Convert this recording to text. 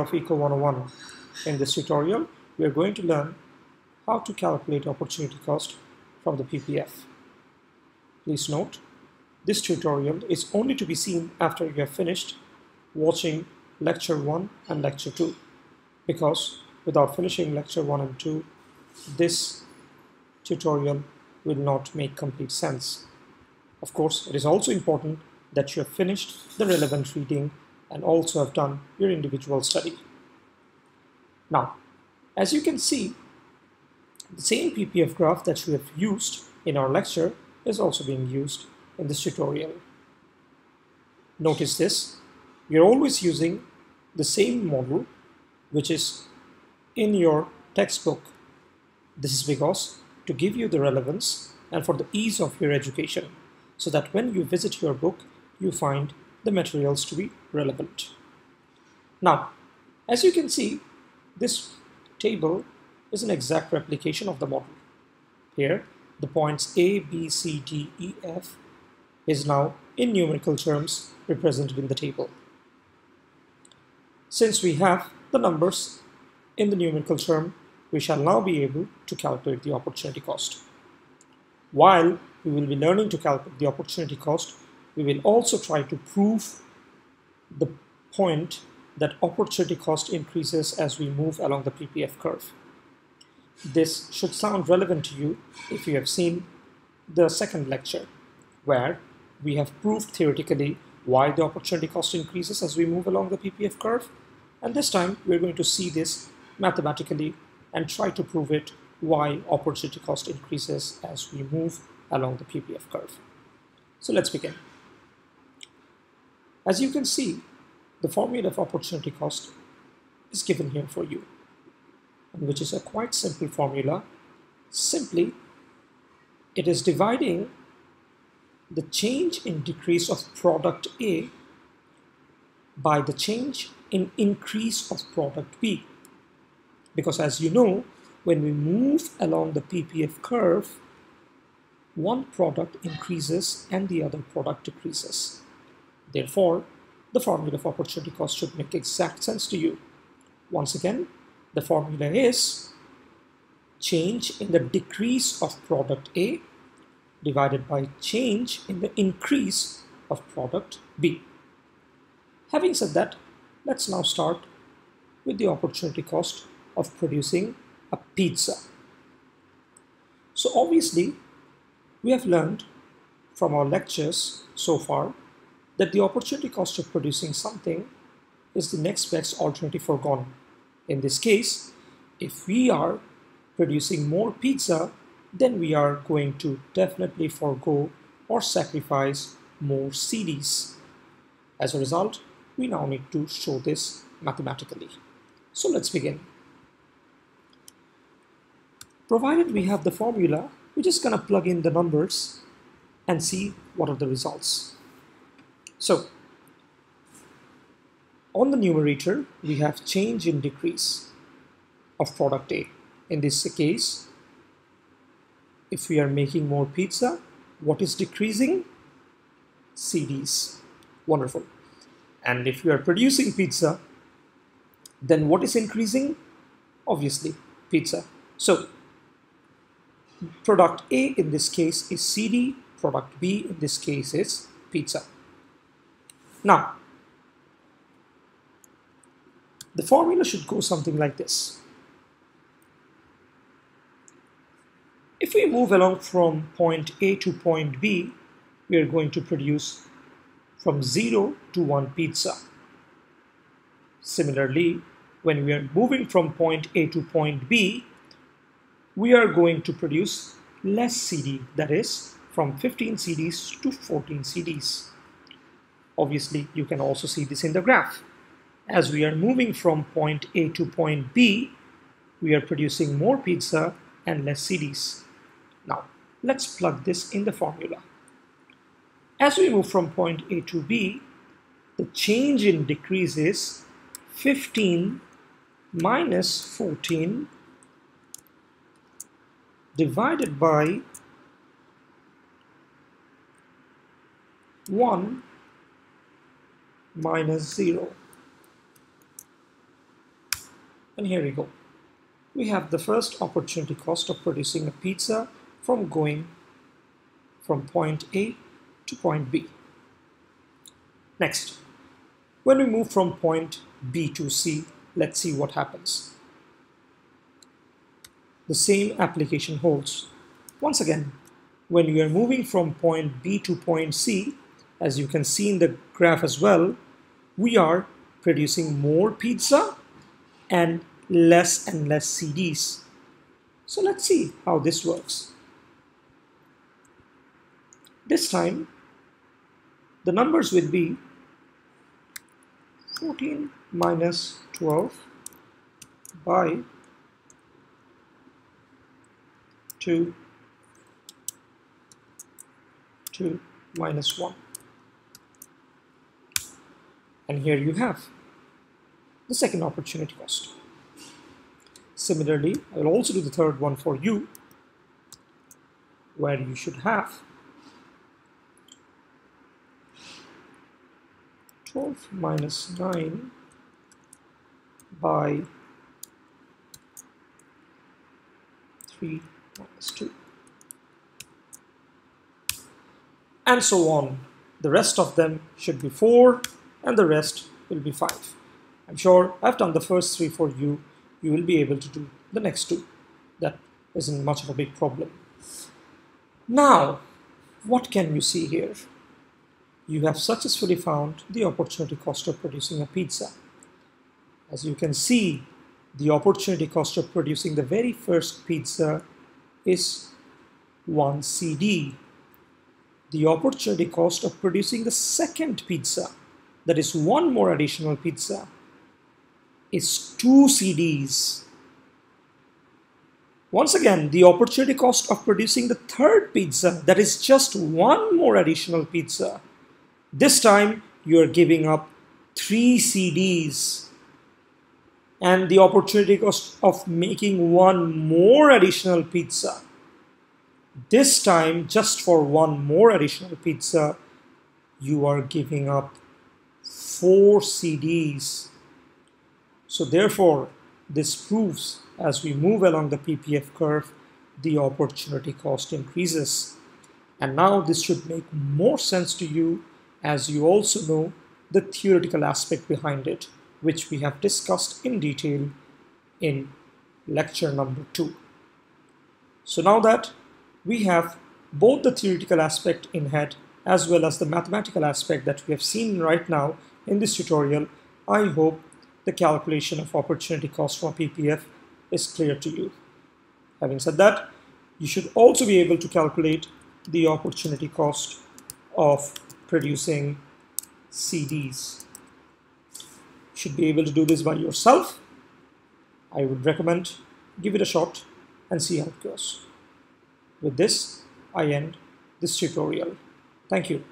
of Eco 101. In this tutorial, we are going to learn how to calculate opportunity cost from the PPF. Please note, this tutorial is only to be seen after you have finished watching lecture 1 and lecture 2 because without finishing lecture 1 and 2, this tutorial will not make complete sense. Of course, it is also important that you have finished the relevant reading and also have done your individual study. Now, as you can see, the same PPF graph that we have used in our lecture is also being used in this tutorial. Notice this, are always using the same model which is in your textbook. This is because to give you the relevance and for the ease of your education so that when you visit your book you find the materials to be relevant. Now, as you can see, this table is an exact replication of the model. Here, the points A, B, C, D, E, F is now in numerical terms represented in the table. Since we have the numbers in the numerical term, we shall now be able to calculate the opportunity cost. While we will be learning to calculate the opportunity cost, we will also try to prove the point that opportunity cost increases as we move along the PPF curve. This should sound relevant to you if you have seen the second lecture, where we have proved theoretically why the opportunity cost increases as we move along the PPF curve. And this time we're going to see this mathematically and try to prove it why opportunity cost increases as we move along the PPF curve. So let's begin. As you can see, the formula of opportunity cost is given here for you, which is a quite simple formula. Simply, it is dividing the change in decrease of product A by the change in increase of product B. Because as you know, when we move along the PPF curve, one product increases and the other product decreases. Therefore, the formula of opportunity cost should make exact sense to you. Once again, the formula is change in the decrease of product A divided by change in the increase of product B. Having said that, let's now start with the opportunity cost of producing a pizza. So obviously, we have learned from our lectures so far that the opportunity cost of producing something is the next best alternative foregone. In this case, if we are producing more pizza, then we are going to definitely forego or sacrifice more CDs. As a result, we now need to show this mathematically. So let's begin. Provided we have the formula, we're just going to plug in the numbers and see what are the results. So on the numerator, we have change in decrease of product A. In this case, if we are making more pizza, what is decreasing? CDs. Wonderful. And if we are producing pizza, then what is increasing? Obviously, pizza. So product A in this case is CD, product B in this case is pizza. Now, the formula should go something like this. If we move along from point A to point B, we are going to produce from 0 to 1 pizza. Similarly, when we are moving from point A to point B, we are going to produce less CD, that is, from 15 CDs to 14 CDs. Obviously, you can also see this in the graph. As we are moving from point A to point B, we are producing more pizza and less CDs. Now, let's plug this in the formula. As we move from point A to B, the change in decrease is 15 minus 14 divided by 1 minus 0. And here we go. We have the first opportunity cost of producing a pizza from going from point A to point B. Next, when we move from point B to C, let's see what happens. The same application holds. Once again, when we are moving from point B to point C, as you can see in the graph as well, we are producing more pizza and less and less CDs. So let's see how this works. This time, the numbers will be 14 minus 12 by 2, 2 minus 1. And here you have the second opportunity cost. Similarly, I will also do the third one for you, where you should have 12 minus 9 by 3 minus 2. And so on. The rest of them should be 4 and the rest will be 5. I'm sure I've done the first three for you. You will be able to do the next two. That isn't much of a big problem. Now, what can you see here? you have successfully found the opportunity cost of producing a pizza. As you can see, the opportunity cost of producing the very first pizza is 1 CD. The opportunity cost of producing the second pizza, that is one more additional pizza, is 2 CDs. Once again, the opportunity cost of producing the third pizza, that is just one more additional pizza, this time you are giving up three CDs and the opportunity cost of making one more additional pizza. This time, just for one more additional pizza, you are giving up four CDs. So therefore, this proves as we move along the PPF curve, the opportunity cost increases. And now this should make more sense to you as you also know the theoretical aspect behind it, which we have discussed in detail in lecture number two. So now that we have both the theoretical aspect in head as well as the mathematical aspect that we have seen right now in this tutorial, I hope the calculation of opportunity cost for PPF is clear to you. Having said that, you should also be able to calculate the opportunity cost of producing CDs. You should be able to do this by yourself. I would recommend give it a shot and see how it goes. With this, I end this tutorial. Thank you.